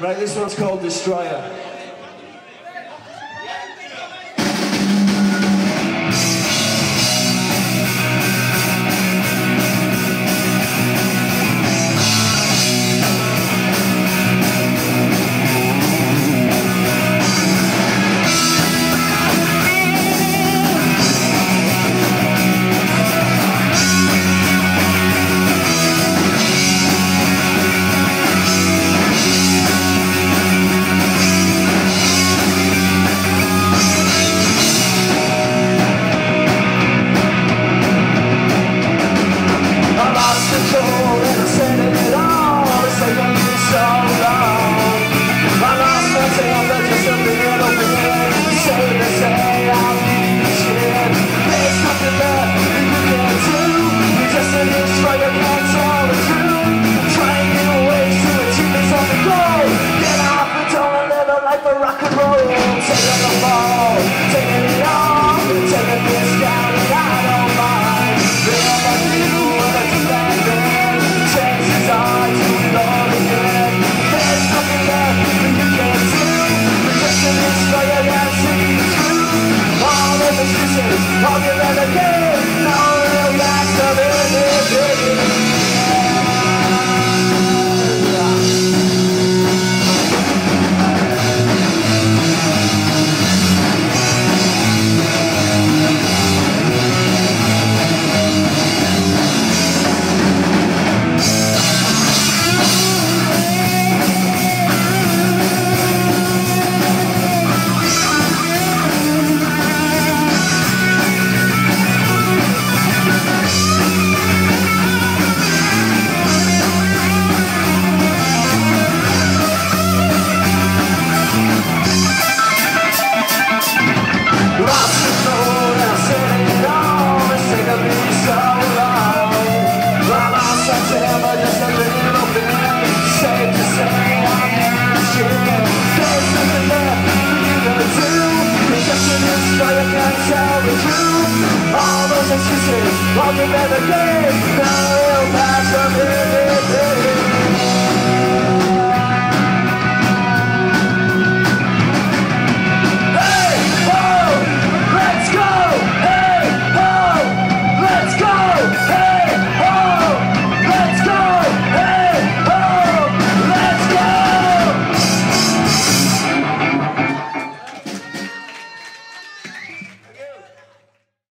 Right, this one's called Destroya. Life of rock and roll. Taking the fall, taking it all, taking this down and I don't mind. Feeling like you when I do that then. Chances are you know again. There's nothing left that you can do. You're just a destroyer, that's the truth. All those excuses, all you ever get. Can't tell the. All those excuses, all you ever gave.